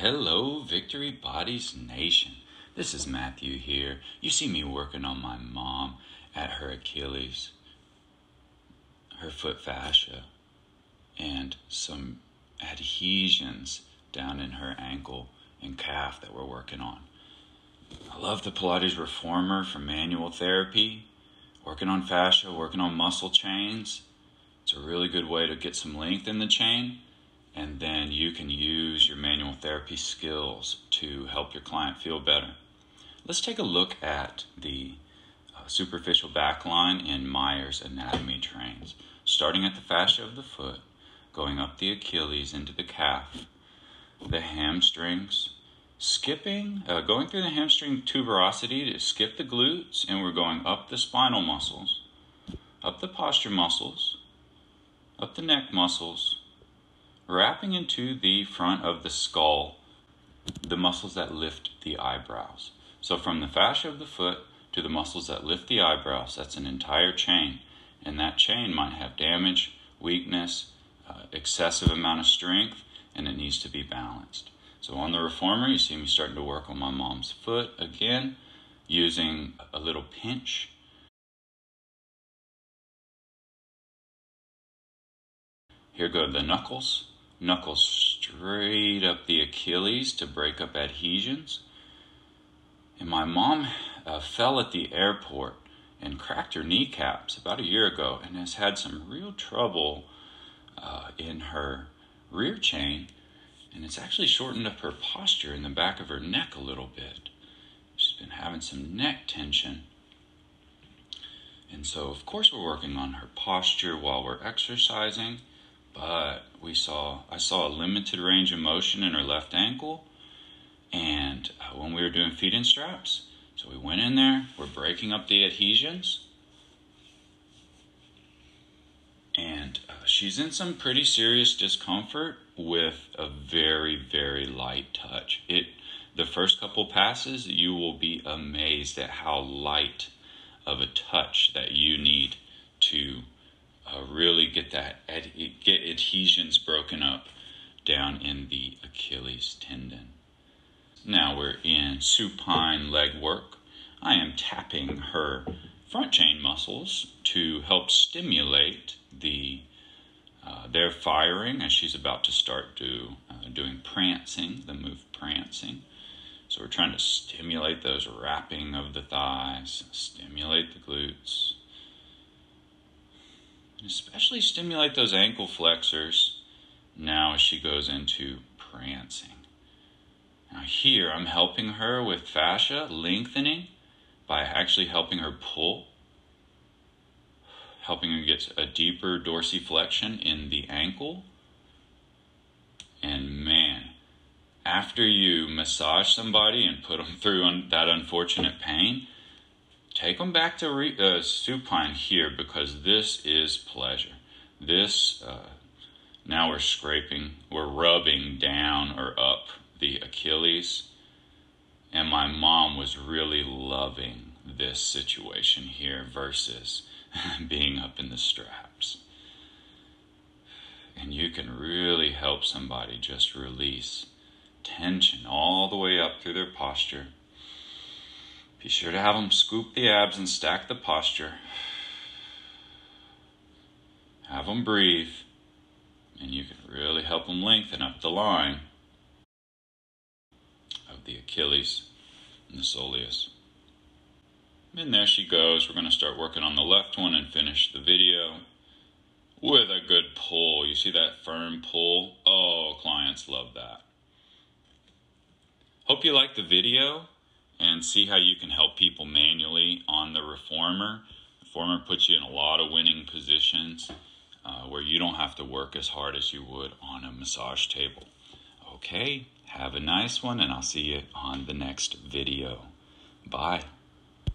Hello, Victory Bodies Nation. This is Matthew here. You see me working on my mom at her Achilles, her foot fascia, and some adhesions down in her ankle and calf that we're working on. I love the Pilates Reformer for manual therapy, working on fascia, working on muscle chains. It's a really good way to get some length in the chain and then you can use your manual therapy skills to help your client feel better. Let's take a look at the uh, superficial back line in Myers Anatomy Trains, starting at the fascia of the foot, going up the Achilles into the calf, the hamstrings, skipping, uh, going through the hamstring tuberosity to skip the glutes, and we're going up the spinal muscles, up the posture muscles, up the neck muscles, wrapping into the front of the skull the muscles that lift the eyebrows. So, from the fascia of the foot to the muscles that lift the eyebrows, that's an entire chain. And that chain might have damage, weakness, uh, excessive amount of strength, and it needs to be balanced. So, on the reformer, you see me starting to work on my mom's foot again using a little pinch. Here go the knuckles knuckles straight up the Achilles to break up adhesions. And my mom uh, fell at the airport and cracked her kneecaps about a year ago and has had some real trouble uh, in her rear chain. And it's actually shortened up her posture in the back of her neck a little bit. She's been having some neck tension. And so, of course, we're working on her posture while we're exercising but we saw I saw a limited range of motion in her left ankle, and uh, when we were doing feeding straps, so we went in there. We're breaking up the adhesions, and uh, she's in some pretty serious discomfort with a very very light touch. It the first couple passes, you will be amazed at how light of a touch that you need to uh, really get that ad- get adhesions broken up down in the Achilles tendon. Now we're in supine leg work. I am tapping her front chain muscles to help stimulate the uh, their firing as she's about to start do, uh, doing prancing, the move prancing. So we're trying to stimulate those wrapping of the thighs, stimulate the glutes, especially stimulate those ankle flexors now as she goes into prancing. Now, here I'm helping her with fascia lengthening by actually helping her pull, helping her get a deeper dorsiflexion in the ankle. And man, after you massage somebody and put them through that unfortunate pain, take them back to re- uh, supine here because this is pleasure. This, uh, now we're scraping, we're rubbing down or up the Achilles. And my mom was really loving this situation here versus being up in the straps. And you can really help somebody just release tension all the way up through their posture be sure to have them scoop the abs and stack the posture. Have them breathe, and you can really help them lengthen up the line of the Achilles and the soleus. And there she goes. We're going to start working on the left one and finish the video with a good pull. You see that firm pull? Oh, clients love that. Hope you like the video and see how you can help people manually on the reformer. The reformer puts you in a lot of winning positions uh, where you don't have to work as hard as you would on a massage table. Okay, have a nice one, and I'll see you on the next video. Bye.